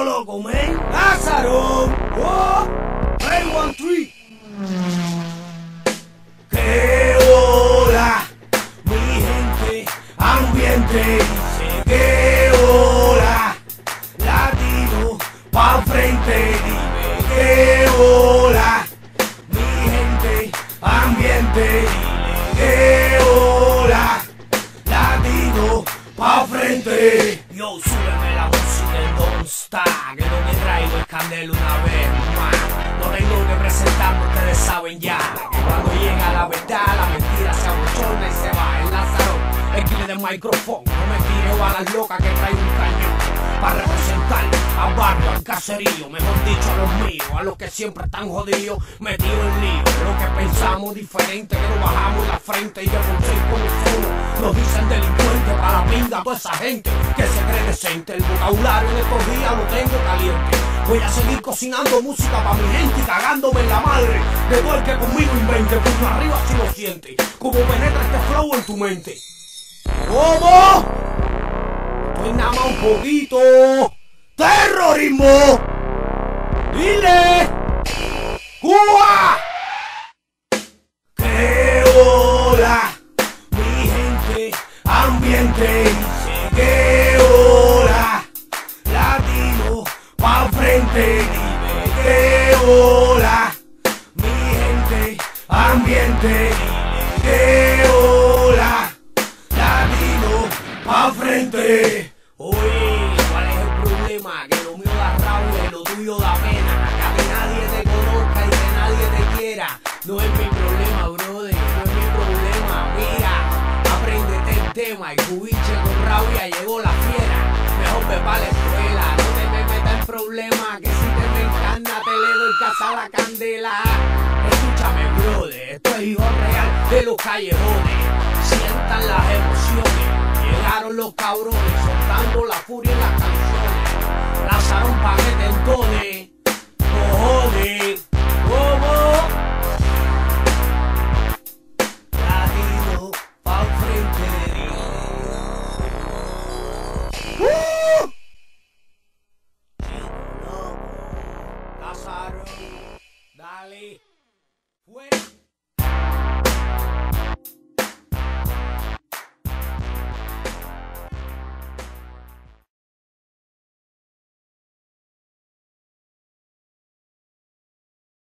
loco, man. Lázaro. Oh, Play one three. ¡Qué hola! Mi gente, ambiente. Dice que hola. Latino, pa' frente. Dime que hola. Mi gente, ambiente. Dile que frente. Yo, súbeme la música en Don't Stop, que lo que traigo es candela una vez más. No tengo que presentarme, ustedes saben ya. Que cuando llega la verdad, la mentira se abochona y se va. El Lázaro, el killer del micrófono. No me tire balas locas que trae un cañón. Para representar a barrio, al caserío, mejor dicho a los míos, a los que siempre están jodidos, metidos en lío. Lo que pensamos diferente, que nos bajamos la frente y de por seis como somos. Nos dicen delincuentes la pinga toda esa gente que se cree decente. El vocabulario de estos días lo tengo caliente. Voy a seguir cocinando música para mi gente y cagándome en la madre de todo el que conmigo invente. Puño arriba si lo siente, como penetra este flow en tu mente. ¿Cómo? Estoy nada más un poquito. ¡Terrorismo! ¡Dile! ¡Cuba! Hola. Mi gente, ambiente. Que hola. Latino, pa' frente. Oye, ¿cuál es el problema? Que lo mío da rabia y lo tuyo da pena. Acá que nadie te conozca y que nadie te quiera. No es mi problema, brother, no es mi problema. Mira, apréndete el tema. Y cubiche con rabia llegó la fiera. Mejor ve pa' la escuela, casa la candela. Escúchame, brother, esto es hijo real de los callejones. Sientan las emociones. Llegaron los cabrones soltando la furia en las canciones. Lanzaron pa' que te Lázaro. Dale. Fuera.